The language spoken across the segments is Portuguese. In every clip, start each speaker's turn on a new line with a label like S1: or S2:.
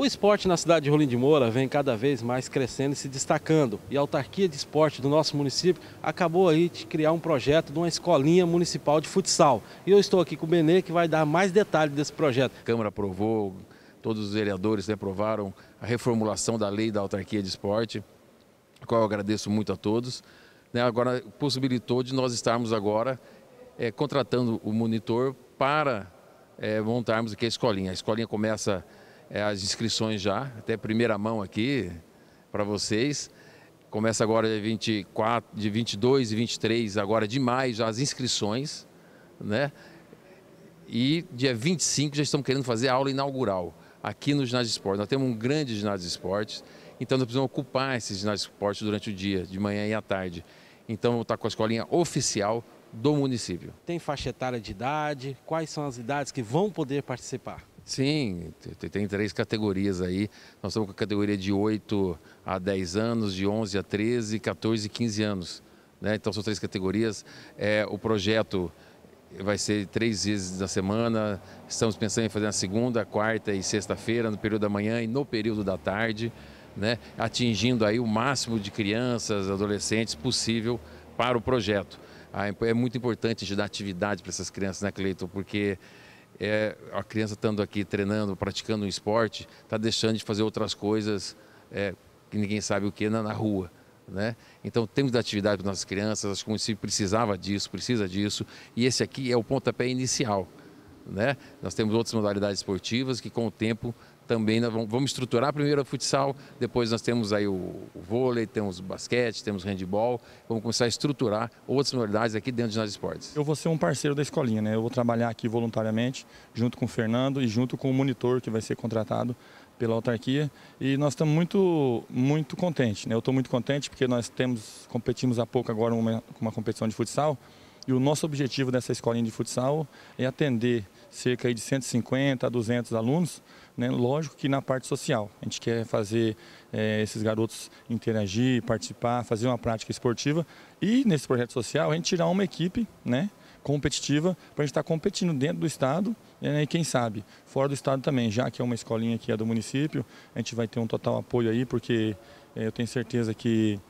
S1: O esporte na cidade de Rolim de Moura vem cada vez mais crescendo e se destacando. E a autarquia de esporte do nosso município acabou aí de criar um projeto de uma escolinha municipal de futsal. E eu estou aqui com o Benê que vai dar mais detalhes desse projeto.
S2: A Câmara aprovou, todos os vereadores aprovaram a reformulação da lei da autarquia de esporte, a qual eu agradeço muito a todos. Né, agora possibilitou de nós estarmos agora é, contratando o monitor para é, montarmos aqui a escolinha. A escolinha começa é, as inscrições já, até primeira mão aqui para vocês. Começa agora de 24, de 22 e 23, agora de maio já as inscrições, né? E dia 25 já estamos querendo fazer a aula inaugural aqui no ginásio de esporte. Nós temos um grande ginásio de esportes, então nós precisamos ocupar esse ginásio de esporte durante o dia, de manhã e à tarde. Então está com a escolinha oficial do município.
S1: Tem faixa etária de idade? Quais são as idades que vão poder participar?
S2: Sim, tem três categorias aí. Nós estamos com a categoria de 8 a 10 anos, de 11 a 13, 14 e 15 anos. Né? Então são três categorias. É, o projeto vai ser três vezes da semana. Estamos pensando em fazer na segunda, quarta e sexta-feira, no período da manhã e no período da tarde, né? atingindo aí o máximo de crianças, adolescentes possível para o projeto. Ah, é muito importante dar atividade para essas crianças, né, Cleiton? Porque é, a criança estando aqui treinando, praticando um esporte, está deixando de fazer outras coisas é, que ninguém sabe o que na, na rua. Né? Então temos de atividade para nossas crianças, acho que o município precisava disso, precisa disso, e esse aqui é o pontapé inicial. Né? Nós temos outras modalidades esportivas que com o tempo também nós vamos estruturar primeiro o futsal, depois nós temos aí o, vôlei, temos o basquete, temos handball, vamos começar a estruturar outras modalidades aqui dentro de nós esportes.
S3: Eu vou ser um parceiro da escolinha, né? Eu vou trabalhar aqui voluntariamente, junto com o Fernando e junto com o monitor que vai ser contratado pela autarquia e nós estamos muito muito contentes, né? Eu estou muito contente porque nós temos competimos há pouco agora uma, uma competição de futsal e o nosso objetivo dessa escolinha de futsal é atender cerca de 150 a 200 alunos, né? lógico que na parte social. A gente quer fazer é, esses garotos interagir, participar, fazer uma prática esportiva e nesse projeto social a gente tirar uma equipe né, competitiva para a gente estar tá competindo dentro do estado né, e quem sabe fora do estado também, já que é uma escolinha que é do município, a gente vai ter um total apoio aí porque é, eu tenho certeza que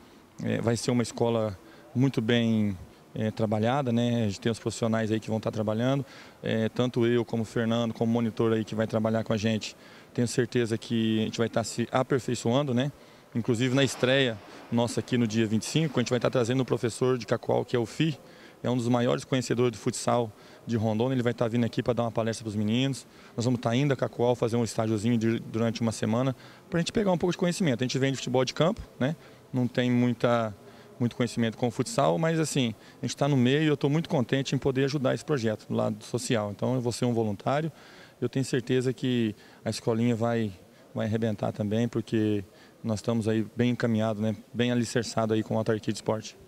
S3: é, vai ser uma escola muito bem é, trabalhada, né? A gente tem os profissionais aí que vão estar trabalhando, é, tanto eu como o Fernando, como monitor aí que vai trabalhar com a gente. Tenho certeza que a gente vai estar se aperfeiçoando, né? Inclusive na estreia nossa aqui no dia 25, a gente vai estar trazendo o professor de Cacoal, que é o FI, é um dos maiores conhecedores de futsal de Rondônia, ele vai estar vindo aqui para dar uma palestra para os meninos. Nós vamos estar indo a Cacoal fazer um estágiozinho de, durante uma semana para a gente pegar um pouco de conhecimento. A gente vem de futebol de campo, né? Não tem muita muito conhecimento com o futsal, mas assim, a gente está no meio e eu estou muito contente em poder ajudar esse projeto do lado social. Então eu vou ser um voluntário, eu tenho certeza que a escolinha vai, vai arrebentar também, porque nós estamos aí bem encaminhados, né, bem alicerçados aí com a autarquia de esporte.